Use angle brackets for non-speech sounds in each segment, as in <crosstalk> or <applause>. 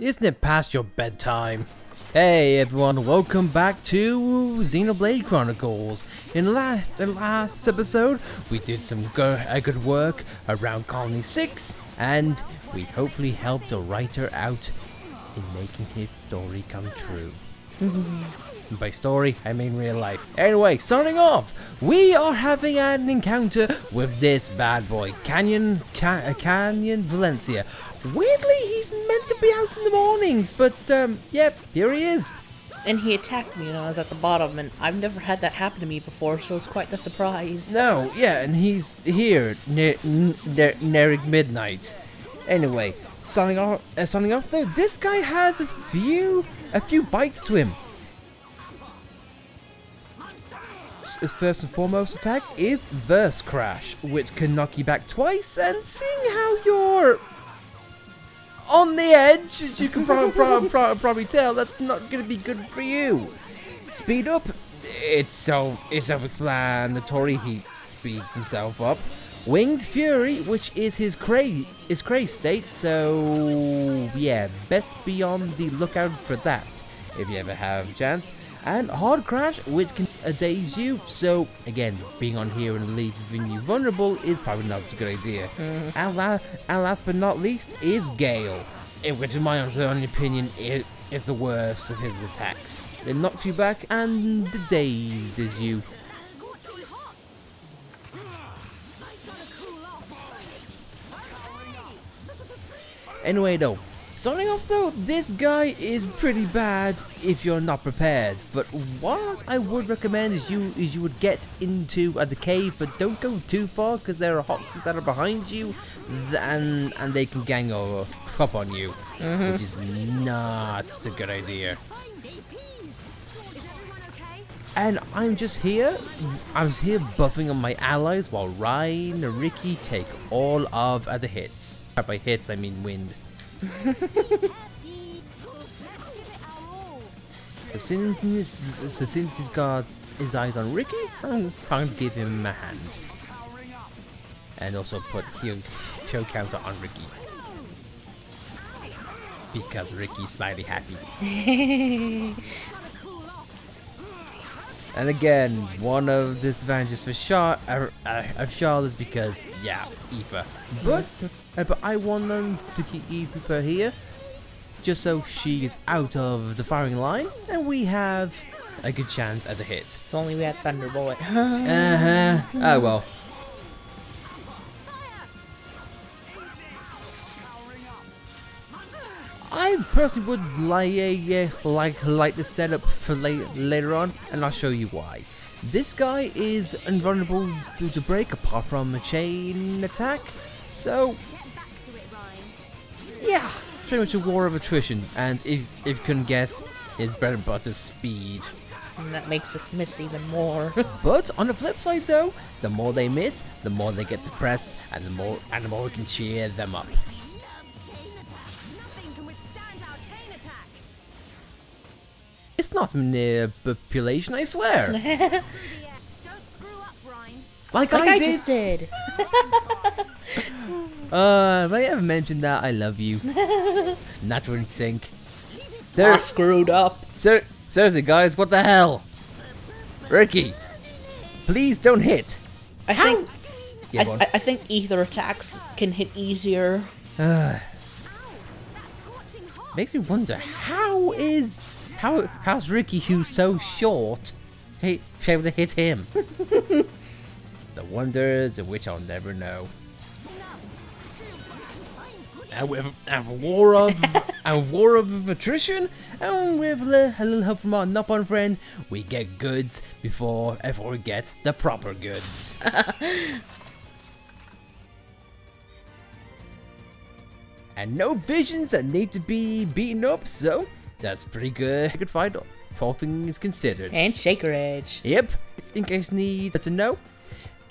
Isn't it past your bedtime? Hey everyone, welcome back to Xenoblade Chronicles. In the last, the last episode, we did some go uh, good work around Colony 6, and we hopefully helped a writer out in making his story come true. <laughs> By story, I mean real life. Anyway, starting off, we are having an encounter with this bad boy, Canyon, Ca- uh, Canyon Valencia. Weirdly, he's meant to be out in the mornings, but um, yep, here he is. and he attacked me when I was at the bottom, and I've never had that happen to me before, so it's quite the surprise. No, yeah, and he's here near, near, near midnight. Anyway, starting off, uh, starting off though, this guy has a few, a few bites to him. His first and foremost attack is Verse Crash, which can knock you back twice, and seeing how you're on the edge, as you can probably, probably, <laughs> probably tell, that's not going to be good for you. Speed up, it's so it's self-explanatory. He speeds himself up. Winged Fury, which is his craze, his craze state. So yeah, best be on the lookout for that if you ever have a chance. And Hard Crash, which can daze you. So again, being on here and leaving you vulnerable is probably not a good idea. Mm-hmm. And, la- and last but not least is Gale, which in my own opinion is, is the worst of his attacks. It knocks you back and dazes you. Anyway though, starting off though, this guy is pretty bad if you're not prepared. But what I would recommend is you is you would get into uh, the cave, but don't go too far because there are hoxes that are behind you, and and they can gang over up on you, which is not a good idea. And I'm just here, I'm here buffing on my allies while Ryan and Riki take all of uh, the hits. By hits, I mean wind. So since, so since he's got his eyes on Riki, I'm trying to give him a hand. And also put show counter on Riki. Because Riki's slightly happy. <laughs> And again, one of the disadvantages for Char uh, uh, of Charlotte is because, yeah, Eva. But, uh, but I want them to keep Eva here, just so she is out of the firing line, and we have a good chance at the hit. If only we had Thunderbolt. <gasps> Uh huh. Oh well. I personally would like uh, like like the setup for la- later on, and I'll show you why. This guy is invulnerable to, to break apart from a chain attack, so yeah, pretty much a war of attrition. And if if you can guess, his bread and butter speed. and that makes us miss even more. <laughs> But on the flip side, though, the more they miss, the more they get depressed, and the more and the more we can cheer them up. Nothing can withstand our chain attack. It's not manipulation, I swear. <laughs> like, like I, I did. just did. <laughs> Uh, if I ever mentioned that, I love you. <laughs> not in sync. I Ser- screwed up. ser- seriously, guys, what the hell? Riki, please don't hit. I think Yeah, I. I, I think ether attacks can hit easier. Uh, makes me wonder how is how how's Riki, who's so short, able to hit him? <laughs> the wonders of which I'll never know. And with and a war of <laughs> a war of attrition, and with a little, a little help from our Nopon friend, we get goods before before we get the proper goods. <laughs> and no visions that need to be beaten up, so that's pretty good. Good fight, all things considered. And Shaker Edge. Yep. In case you need to know,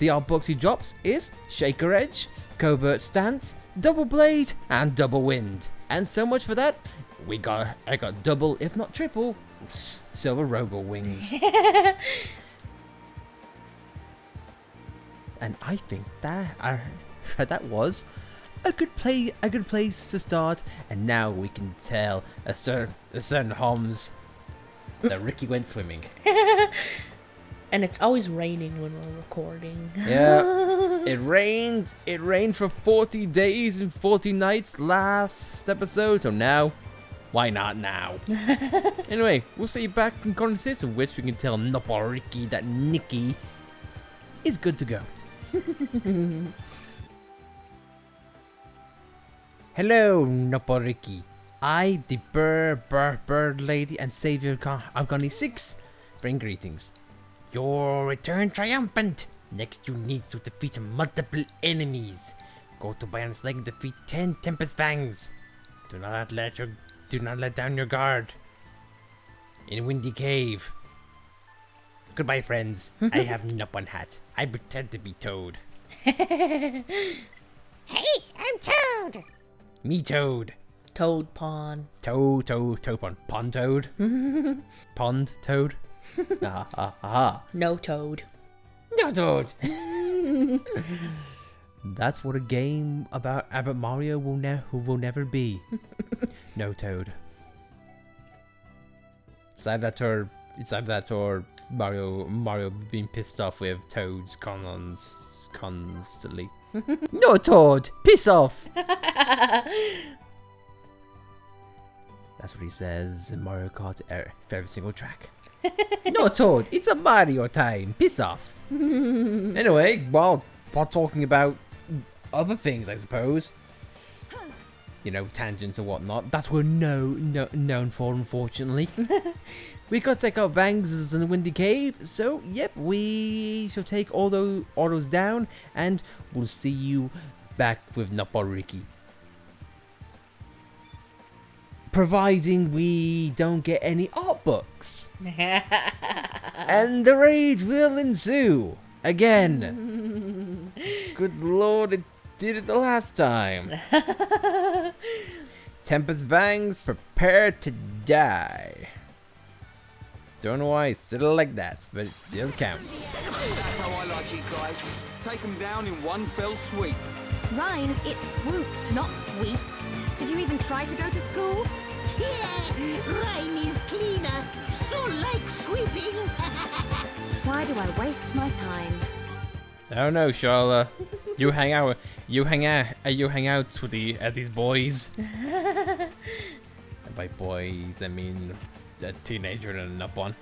the art books he drops is Shaker Edge, Covert Stance, Double Blade, and Double Wind. And so much for that, we got I got double, if not triple, s- Silver Robo Wings. <laughs> and I think that I, <laughs> that was a good play, a good place to start. And now we can tell a certain, a certain Homs that Riki went swimming. <laughs> And it's always raining when we're recording. Yeah, <laughs> it rained. It rained for 40 days and 40 nights last episode. So now, why not now? <laughs> anyway, we'll see you back in Colony 6, in which we can tell Noporiki that Nikki is good to go. <laughs> Hello, Noporiki. I, the bird, bird, bird lady, and savior of Afghani 6, bring greetings. Your return triumphant! Next you need to defeat multiple enemies. Go to Bionis' Leg and defeat 10 Tempest Fangs. Do not let your do not let down your guard. In Windy Cave. Goodbye friends. I have <laughs> Nup hat. I pretend to be Toad. <laughs> Hey, I'm Toad. Me Toad. Toad Pond. Toad, Toad, Toad Pond. Pond Toad? <laughs> Pond Toad? <laughs> ah, ah, ah. No Toad. No, Toad. <laughs> That's what a game about about Mario will ne- will never be. <laughs> no Toad. It's either that or it's either that or Mario Mario being pissed off with Toad's cons constantly. no Toad, piss off. That's what he says in Mario Kart er- for every single track. <laughs> no Toad, it's a Mario time. Piss off. <laughs> anyway, while while talking about other things, I suppose. You know, tangents and whatnot. that we're no, no, known for, unfortunately. <laughs> we got to take out Fangs in the Windy Cave, so yep, we shall take all those autos down, and we'll see you back with Naporiki. Providing we don't get any art books. <laughs> and the rage will ensue again. <laughs> Good lord, it did it the last time. <laughs> Tempest Fangs, prepare to die. Don't know why I said it like that, but it still counts. That's how I like it, guys. Take them down in one fell sweep. Ryan, it's swoop, not sweep. Did you even try to go to school? <laughs> Yeah, Rhyme is cleaner. So like sweeping. <laughs> Why do I waste my time? I don't know, Charlotte. You hang out. You hang out. Uh, you hang out with the uh, these boys. and <laughs> by boys, I mean a teenager and an up one.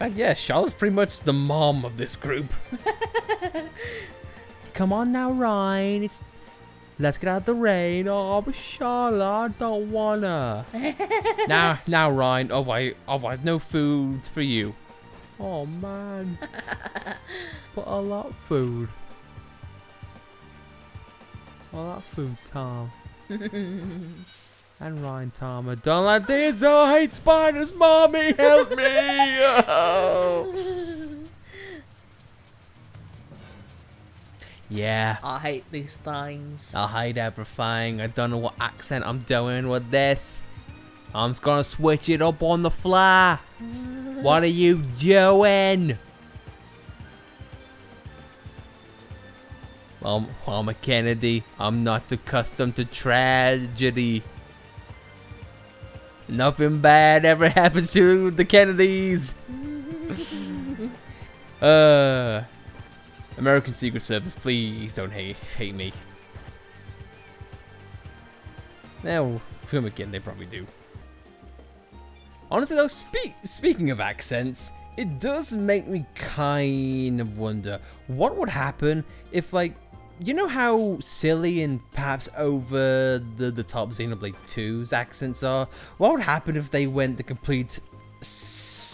And yeah, Charlotte's pretty much the mom of this group. Come on now, Ryan. It's let's get out of the rain. Oh, but Charlotte, I don't wanna. <laughs> now, now, Ryan. Oh, otherwise, oh, otherwise, no food for you. Oh man. <laughs> but a lot of food. A lot of food, Tom. <laughs> and Ryan Tom. I don't like this. Oh, I hate spiders. Mommy, help me. Oh. Yeah. I hate these things. I hate everything. I don't know what accent I'm doing with this. I'm just gonna switch it up on the fly. <laughs> What are you doing? I'm, I'm a Kennedy. I'm not accustomed to tragedy. Nothing bad ever happens to the Kennedys. <laughs> uh, American Secret Service, please don't hate hate me. Now, film again, they probably do. Honestly though, speak, speaking of accents, it does make me kind of wonder what would happen if like, you know how silly and perhaps over the, the top Xenoblade 2's accents are? What would happen if they went the complete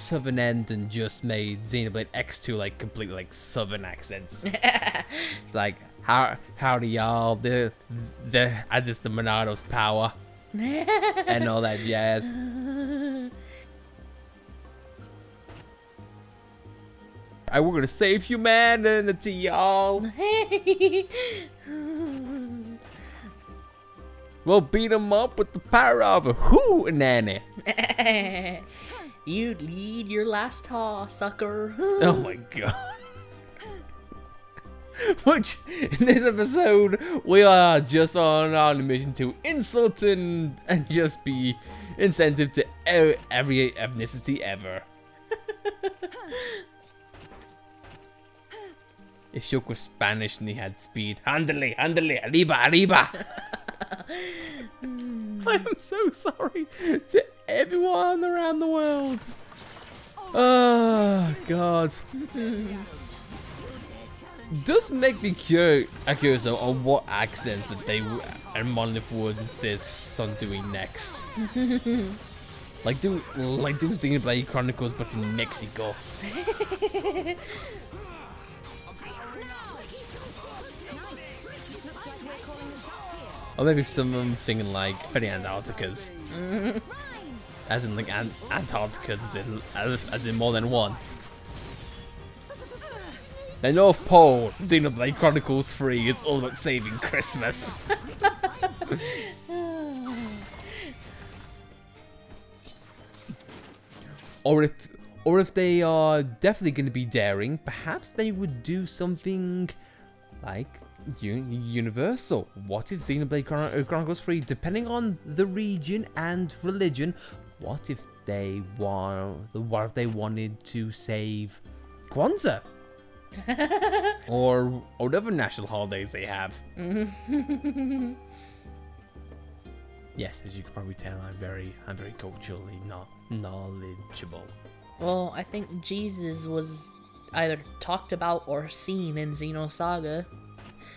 southern end and just made Xenoblade X2 like completely like southern accents? <laughs> it's like, how howdy y'all, the the I just the Monado's power <laughs> and all that jazz. I we're gonna save humanity, y'all. <laughs> We'll beat him up with the power of a whoo nanny. You lead your last haw, sucker. Oh my god. <laughs> Which in this episode we are just on our mission to insult and, and just be insensitive to every ethnicity ever. if Shulk was Spanish and he had speed, handle, handle, arriba, arriba. <laughs> <laughs> I am so sorry to everyone around the world. Oh God. Does make me curious, on what accents that they and Monolith would insist on doing next. <laughs> like do like do Xenoblade Chronicles but in Mexico. <laughs> Or maybe some of them thinking like pretty Antarcticas. <laughs> as in like Ant- Antarcticas as in, as, as in more than one. The North Pole, Xenoblade Chronicles 3 is all about saving Christmas. <laughs> or if or if they are definitely going to be daring, perhaps they would do something like Universal. What if Xenoblade Chron- uh, Chronicles 3, depending on the region and religion, what if they want, what if they wanted to save Kwanzaa? <laughs> or whatever national holidays they have. <laughs> yes, as you can probably tell, I'm very, I'm very culturally not knowledgeable. Well, I think Jesus was either talked about or seen in Xenosaga.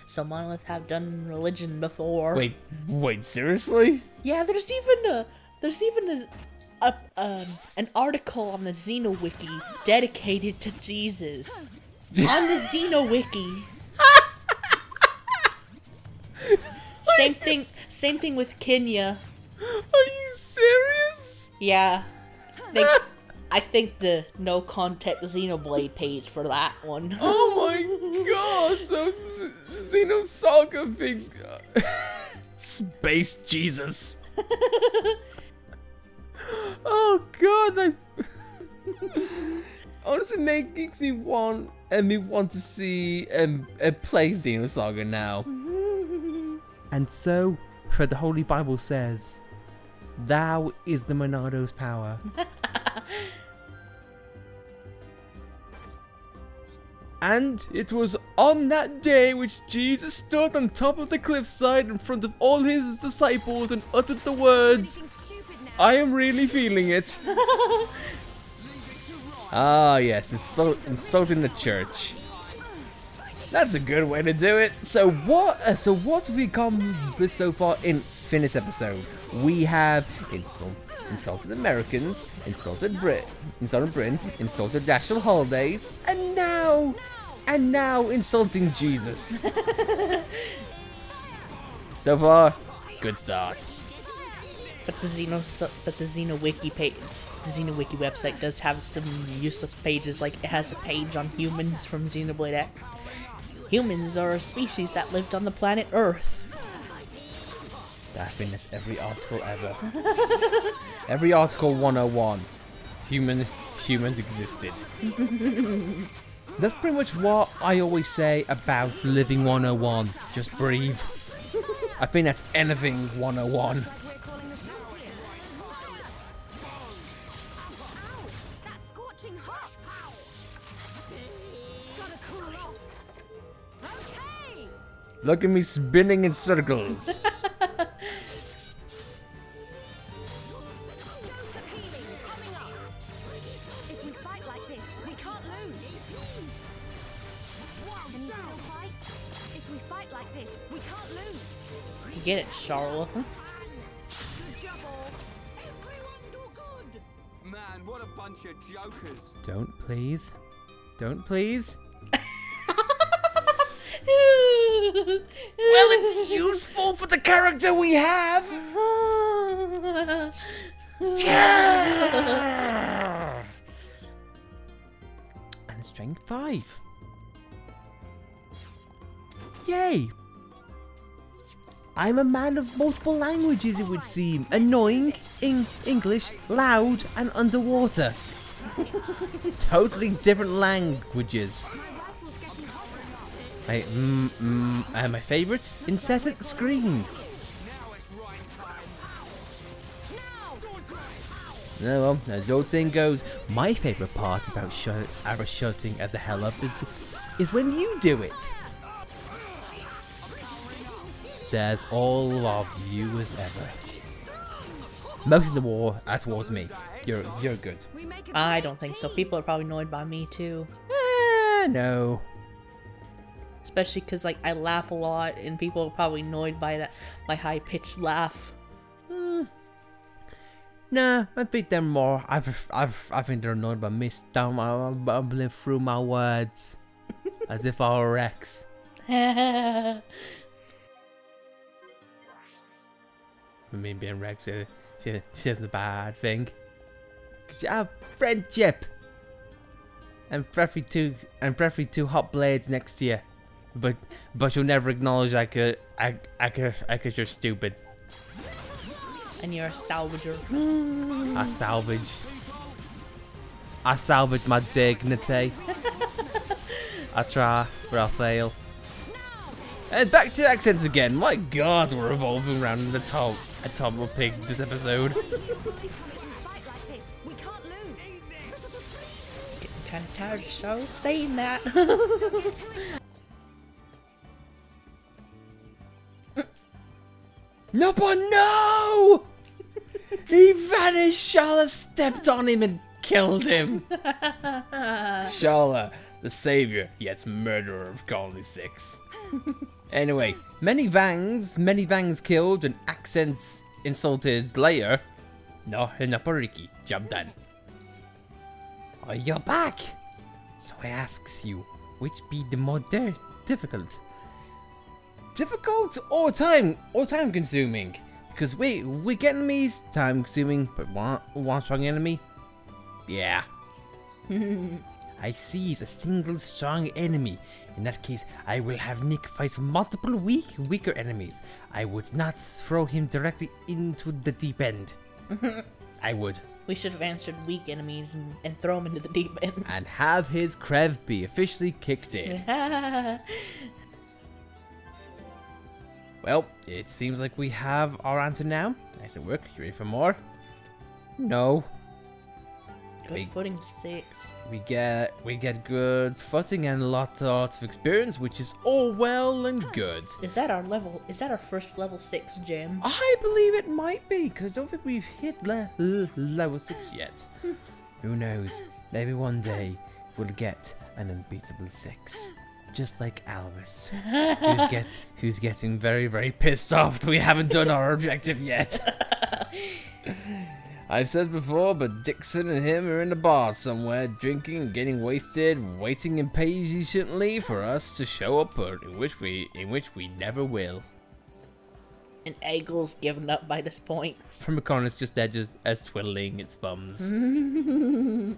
So Monolith have done religion before. Wait, wait, seriously? Yeah, there's even a there's even a, a um an article on the XenoWiki dedicated to Jesus. on the XenoWiki. <laughs> same thing same thing with Kenya. Are you serious? Yeah. Think I think the no contact Xenoblade page for that one. <laughs> Oh my god! So Z- Xenosaga big <laughs> space Jesus. <laughs> oh god! I... Honestly, it makes me want and me want to see and, uh, play Xenosaga now. and so, for the Holy Bible says, "Thou is the Monado's power." And it was on that day which Jesus stood on top of the cliffside in front of all his disciples and uttered the words, Anything stupid now. I am really feeling it. <laughs> ah, yes, insult, insulting the church. That's a good way to do it. So what? Uh, so what have we come with so far in in this episode? We have insult, insulted Americans, insulted Brit, insulted Britain, insulted national holidays, and now, and now insulting Jesus. <laughs> so far, good start. But the Xeno but the XenoWiki page the XenoWiki website does have some useless pages like it has a page on humans from Xenoblade X. Humans are a species that lived on the planet Earth. I think that's every article ever. <laughs> every article 101. Human humans existed. <laughs> that's pretty much what I always say about living 101. Just breathe. I think that's anything 101. We're calling the shots here. Ow! That's scorching hot! Gotta cool off. Okay! Look at me spinning in circles. <laughs> get it, Charlotte. Good job, all. Everyone do good. Man, what a bunch of jokers. Don't please. Don't please. <laughs> well, it's useful for the character we have. <laughs> and strength five. Yay! I'm a man of multiple languages, it would seem. Annoying, in English, loud, and underwater. <laughs> totally different languages. My, mm, mm, uh, my favorite? Incessant screams. No, well, as the old saying goes, my favorite part about sh our shutting at the hell up is, is when you do it. Says all of you as ever. Most of the war are towards me. You're you're good. We make a I don't think so. People are probably annoyed by me too. Eh, no. Especially because like I laugh a lot, and people are probably annoyed by that my high pitched laugh. Nah, I think they're more. I've, I've, I think they're annoyed by me stumbling bumbling through my words, <laughs> as if I were Rex. <laughs> I mean, being Rex, uh, she, she isn't a bad thing. 'Cause you have friendship, and preferably two, and preferably two hot blades next to you, but, but you'll never acknowledge like a, I, I, I, I, cause you're stupid. and you're a salvager. I salvage. I salvage my dignity. I try, but I fail. And back to accents again. My God, we're revolving around the top, a of pig this episode. we can't let you fight like this. We can't lose. Getting kind of tired of Charlotte saying that. No, but no! he vanished. Charlotte stepped on him and killed him. <laughs> Charlotte, the savior, yet murderer of Colony 6. <laughs> anyway, many Fangs, many Fangs killed and accents insulted later. No, Hinapariki, job done. Oh, you're back! So I asks you, which be the more difficult? Difficult or time or time consuming? Because we we get enemies time consuming, but one one strong enemy. Yeah. <laughs> I seize a single strong enemy. In that case, I will have Nick fight multiple weak weaker enemies. I would not throw him directly into the deep end. <laughs> I would. we should have answered weak enemies and, and throw him into the deep end. And have his Krev be officially kicked in. <laughs> Well, it seems like we have our answer now. Nice at work. You ready for more? No. Good Big- footing six. We get we get good footing and lots of experience, which is all well and good. Is that our level? Is that our first level six gym? I believe it might be, because I don't think we've hit le- le- level 6 <laughs> yet. Who knows? Maybe one day we'll get an unbeatable 6. Just like Alvis, who's, get, <laughs> who's getting very, very pissed off that we haven't done our <laughs> objective yet. I've said before, but Dickson and him are in a bar somewhere, drinking and getting wasted, waiting impatiently for us to show up, but in which we, in which we never will. And Eagle's given up by this point. From a corner, it's just there, just as twiddling its thumbs. <laughs>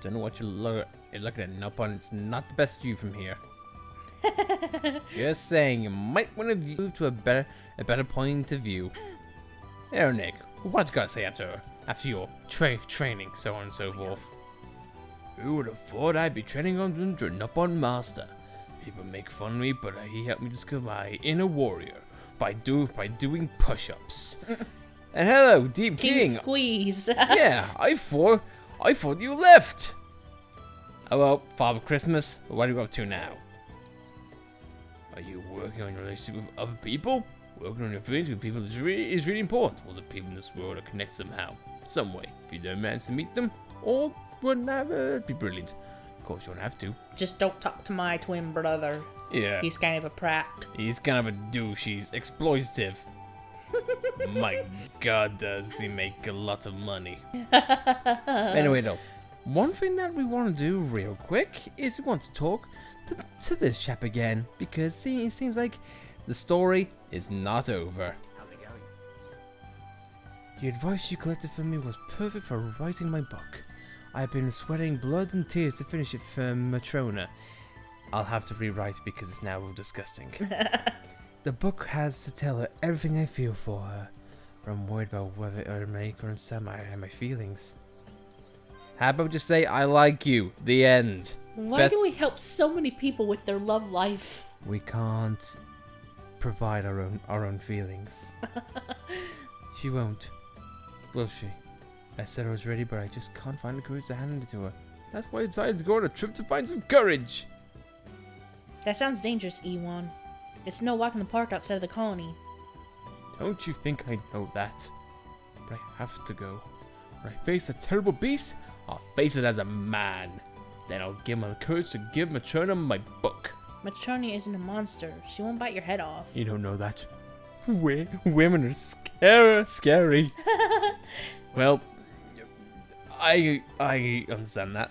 Don't know what you're looking at, Nopon. It's not the best view from here. <laughs> just saying, you might want to move to a better, a better point of view. There, Nick. What you got to say after, after your tra- training, so on and so forth? Who would have thought I'd be training under a Nopon master? People make fun of me, but he helped me discover my inner warrior by do by doing push-ups. <laughs> and hello, Deep King, King. Squeeze. <laughs> yeah, I thought I thought you left. Oh well, Father Christmas, what are you up to now? Are you working on your relationship with other people? Working on your feelings with people is really, is really important. Well, the people in this world are connected somehow, some way. If you don't manage to meet them, or whatever, uh, it'd be brilliant. Of course, you don't have to. Just don't talk to my twin brother. Yeah. He's kind of a prat. He's kind of a douche. He's exploitative. <laughs> My god, does he make a lot of money. <laughs> anyway, though, one thing that we want to do real quick is we want to talk to, to this chap again because see, it seems like the story is not over. How's it going? The advice you collected for me was perfect for writing my book. I have been sweating blood and tears to finish it for Matrona. I'll have to rewrite because it's now disgusting. <laughs> the book has to tell her everything I feel for her. But I'm worried about whether it'll make her understand my, my feelings. How about just say, I like you? The end. Why Best- do we help so many people with their love life? We can't provide our own our own feelings. <laughs> she won't, will she? I said I was ready, but I just can't find the courage to hand it to her. That's why I decided to go on a trip to find some courage. That sounds dangerous, Ewan. It's no walk in the park outside of the colony. Don't you think I know that? But I have to go. When I face a terrible beast, I'll face it as a man. Then I'll give my courage to give Matrona my book. Matrona isn't a monster. She won't bite your head off. You don't know that. We, women are scary. Scary. <laughs> well, I I understand that.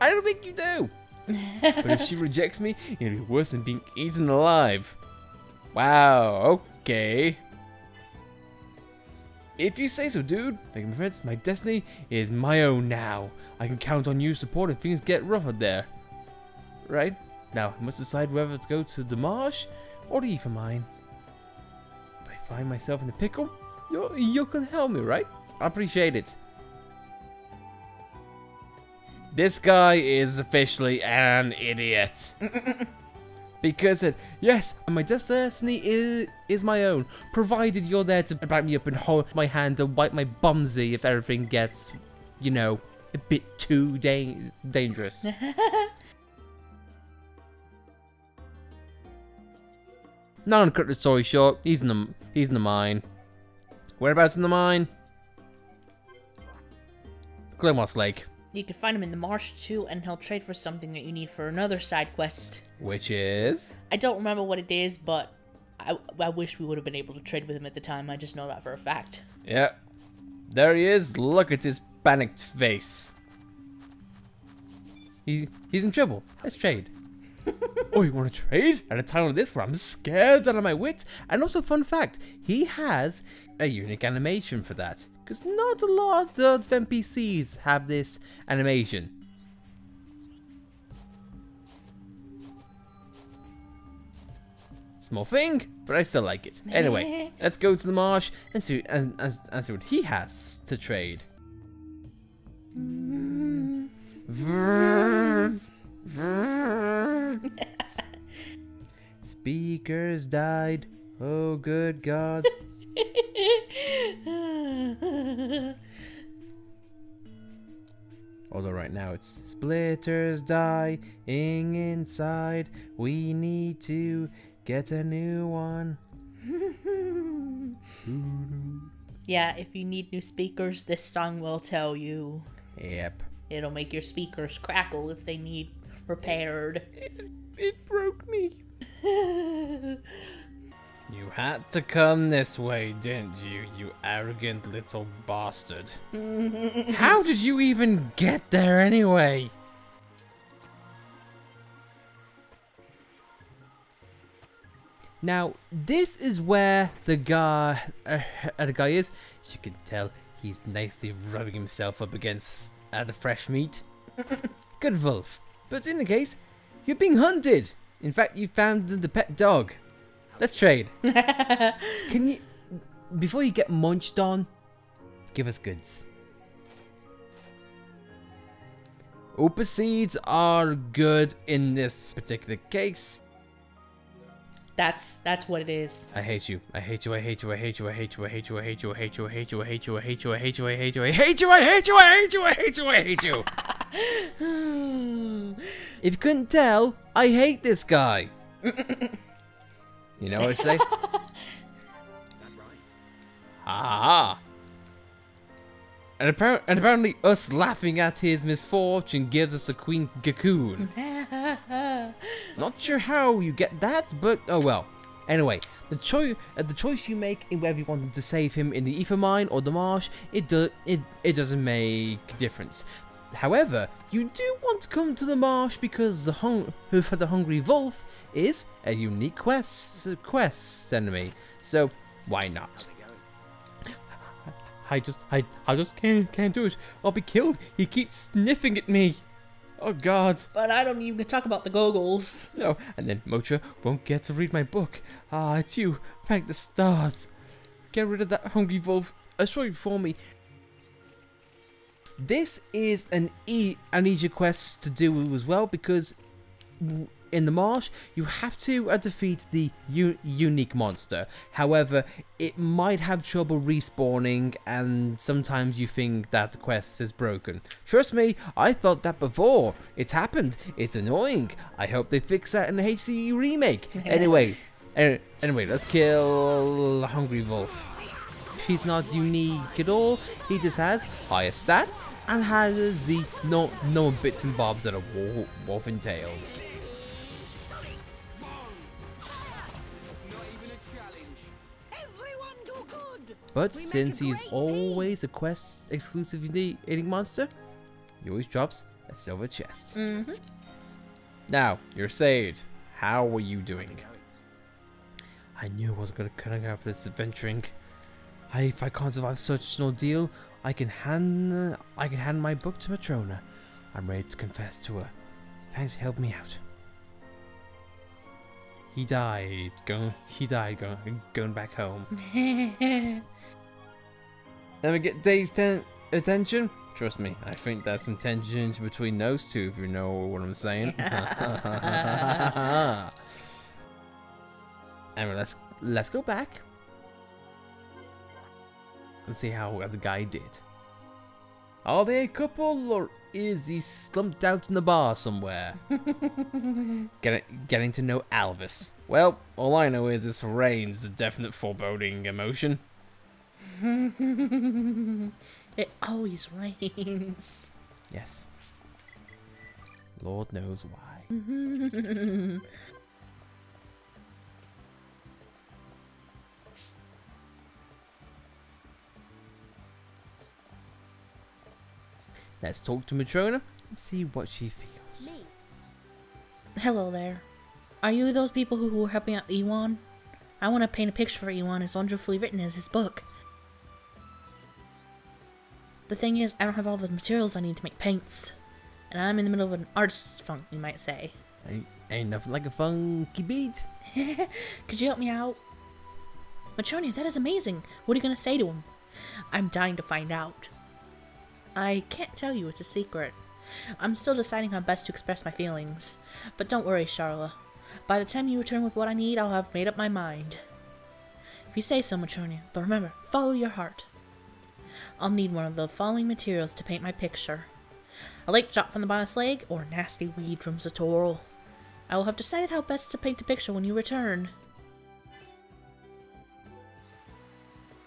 I don't think you do. <laughs> but if she rejects me, it'll be worse than being eaten alive. Wow. Okay. If you say so, dude. Thank you, my friends. My destiny is my own now. I can count on you support if things get rough out there. Right? Now, I must decide whether to go to the marsh or to ether mine. If I find myself in a pickle, you you can help me, right? I appreciate it. This guy is officially an idiot. <laughs> because it, yes, my destiny is, is my own, provided you're there to back me up and hold my hand and wipe my bumsy if everything gets, you know, a bit too da- dangerous. <laughs> Not to cut the story short, he's in the he's in the mine. Whereabouts in the mine? Glenmoss Lake, You can find him in the marsh too, and he'll trade for something that you need for another side quest. which is I don't remember what it is, but I, I wish we would have been able to trade with him at the time. I just know that for a fact. Yep. There he is. Look at his panicked face. He he's in trouble. Let's trade. <laughs> oh, you want to trade? At a time like this where I'm scared out of my wits? And also, fun fact, he has a unique animation for that. Because not a lot of NPCs have this animation. Small thing, but I still like it. Anyway, <laughs> let's go to the marsh and see and, and, and see what he has to trade. <laughs> Speakers died. Oh, good God. <laughs> <laughs> Although right now it's splitters dying inside. We need to get a new one. <laughs> Yeah, if you need new speakers, this song will tell you. Yep. It'll make your speakers crackle if they need repaired. It broke me. <laughs> You had to come this way, didn't you, you arrogant little bastard? <laughs> How did you even get there anyway? Now, this is where the guy, uh, uh, the guy is. As you can tell, he's nicely rubbing himself up against uh, the fresh meat. <laughs> Good Wolf. But in the case, you're being hunted. In fact, you found the pet dog. Let's trade. Can you, before you get munched on, give us goods. Opus seeds are good in this particular case. That's that's what it is. I hate you. I hate you. I hate you. I hate you. I hate you. I hate you. I hate you. I hate you. I hate you. I hate you. I hate you. I hate you. I hate you. I hate you. I hate you. I hate you. I hate you. I hate you. If you couldn't tell, I hate this guy. You know what I say? <laughs> Ah. And, appar- and apparently, us laughing at his misfortune gives us a queen cocoon. <laughs> Not sure how you get that, but oh well. Anyway, the choice uh, the choice you make in whether you want to save him in the ether mine or the marsh, it do- it it doesn't make a difference. However, you do want to come to the marsh because the hung <laughs> for the hungry wolf is a unique quest quest enemy. So why not? I just I I just can't can't do it. I'll be killed. He keeps sniffing at me. Oh God. But I don't even talk about the goggles. No, and then Mocha won't get to read my book. Ah, it's you. Thank the stars. Get rid of that hungry wolf. Assure you for me. This is an e an easier quest to do as well because in the marsh you have to uh, defeat the unique monster. However, it might have trouble respawning, and sometimes you think that the quest is broken. Trust me, I felt that before. It's happened. It's annoying. I hope they fix that in the HCU remake. anyway, an- anyway, let's kill Hungry Wolf. He's not unique at all. He just has higher stats and has the no no bits and bobs that a wolf, wolf do good. But We since he's always a quest exclusive eating monster, he always drops a silver chest. Mm-hmm. Now, you're saved. How are you doing? I knew I wasn't gonna cut out for this adventuring. I, if I can't survive such an ordeal, I can hand I can hand my book to Matrona. I'm ready to confess to her. Thanks for helping me out. He died. Going. He died. Going. Going back home. <laughs> Let me get Dave's ten- attention. Trust me, I think that's some tension between those two, if you know what I'm saying. <laughs> <laughs> anyway, let's let's go back and see how the guy did. Are they a couple, or is he slumped out in the bar somewhere? <laughs> Get, getting to know Alvis. Well, all I know is this rain's a definite foreboding emotion. <laughs> it always rains. Yes. Lord knows why. <laughs> Let's talk to Matrona and see what she feels. Me. Hello there. Are you those people who were helping out Ewan? I want to paint a picture for Ewan as wonderfully written as his book. The thing is, I don't have all the materials I need to make paints. And I'm in the middle of an artist's funk, you might say. Ain't, ain't nothing like a funky beat. <laughs> Could you help me out? Matronia, that is amazing. What are you going to say to him? I'm dying to find out. I can't tell you, it's a secret. I'm still deciding how best to express my feelings. But don't worry, Sharla. By the time you return with what I need, I'll have made up my mind. If you say so, Matronia, but remember, follow your heart. I'll need one of the following materials to paint my picture. A lake drop from the boss leg, or nasty weed from Satorl. I will have decided how best to paint the picture when you return.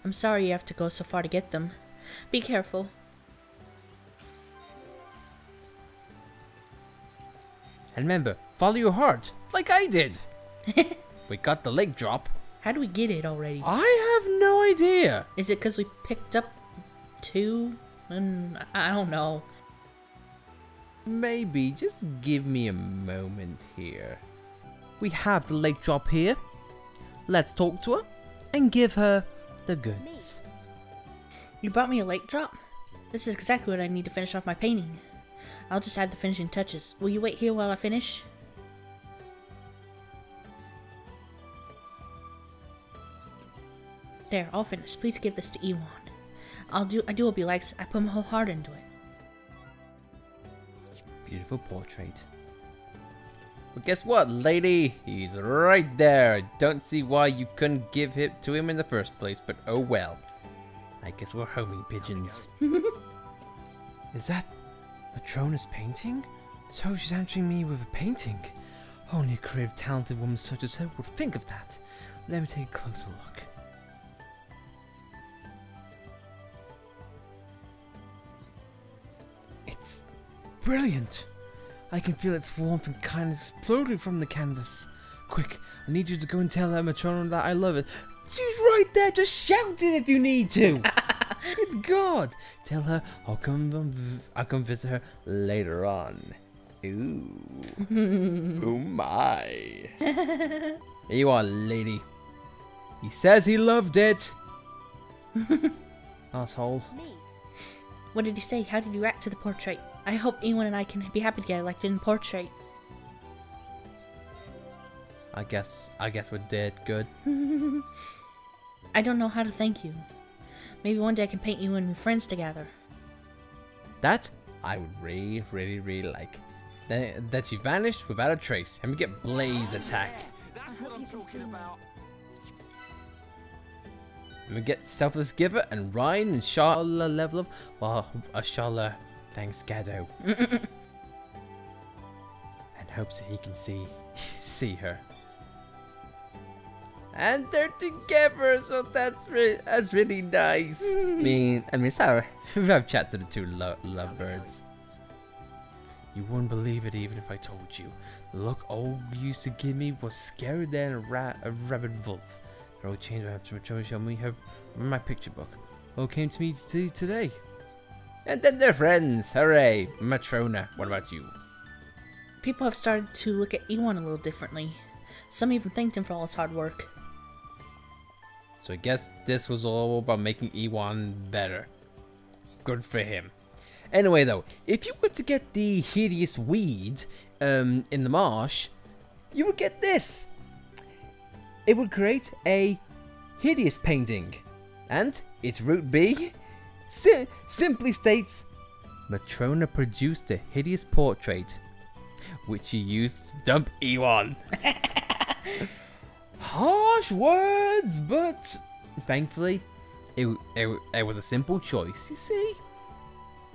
I'm sorry you have to go so far to get them. Be careful. And remember, follow your heart, like I did. <laughs> we got the leg drop. How do we get it already? I have no idea. Is it because we picked up two? Mm, and I don't know. Maybe, just give me a moment here. We have the leg drop here. Let's talk to her and give her the goods. You brought me a lake drop? This is exactly what I need to finish off my painting. I'll just add the finishing touches. Will you wait here while I finish? There, all finished. Please give this to Ewan. I'll do I do what he likes. I put my whole heart into it. Beautiful portrait. But guess what, lady? He's right there. Don't see why you couldn't give it to him in the first place, but oh well. I guess we're homing pigeons. <laughs> Is that Matrona's painting? So she's answering me with a painting. Only a creative, talented woman such as her would think of that. Let me take a closer look. It's brilliant. I can feel its warmth and kindness exploding from the canvas. Quick, I need you to go and tell that Matrona that I love it. She's right there, just shout it if you need to. <laughs> Good God! Tell her I'll come. I'll come visit her later on. Ooh, <laughs> oh my! Here you are, lady. He says he loved it. <laughs> Asshole. What did you say? How did you react to the portrait? I hope Ewan and I can be happy together like in the portrait. I guess. I guess we did good. <laughs> I don't know how to thank you. Maybe one day I can paint you and be friends together. That I would really, really, really like. Then, that you vanished without a trace, and we get Blaze attack. That's what I'm talking about. And we get Selfless Giver and Ryan and Sharla level up, Well, uh, Sharla thanks Gado. <laughs> and hopes that he can see <laughs> see her. And they're together, so that's really that's really nice. I mean, I mean, sorry, I've chat to the two lo lovebirds. You wouldn't believe it even if I told you. The look all you used to give me was scarier than a, ra a rabid wolf. It all changed after Matrona showed me her my picture book. All came to me to today. And then they're friends. Hooray! Matrona, what about you? People have started to look at Ewan a little differently. Some even thanked him for all his hard work. So I guess this was all about making Ewan better. Good for him. Anyway though, if you were to get the hideous weed um, in the marsh, you would get this. It would create a hideous painting. And its root B si simply states, Matrona produced a hideous portrait, which she used to dump Ewan. <laughs> Harsh words, but thankfully, it, it, it was a simple choice, you see?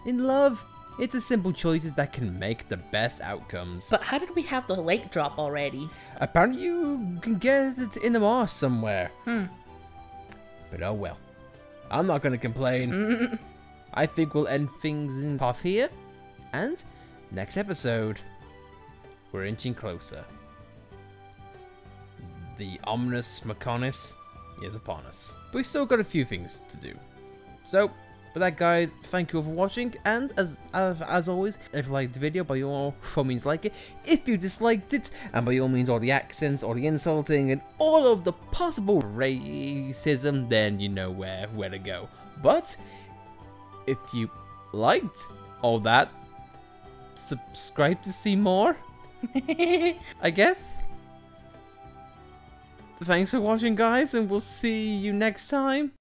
In love, it's a simple choices that can make the best outcomes. But how did we have the lake drop already? Apparently you can get it in the marsh somewhere. Hmm. But oh well. I'm not gonna complain. I think we'll end things in off here. And next episode, we're inching closer. The ominous Mechonis is upon us. But we still got a few things to do. So, with that guys, thank you all for watching, and as as, as always, if you liked the video, by all means like it. If you disliked it, and by all means all the accents, all the insulting, and all of the possible racism, then you know where, where to go. But, if you liked all that, subscribe to see more, <laughs> I guess. Thanks for watching guys, and we'll see you next time.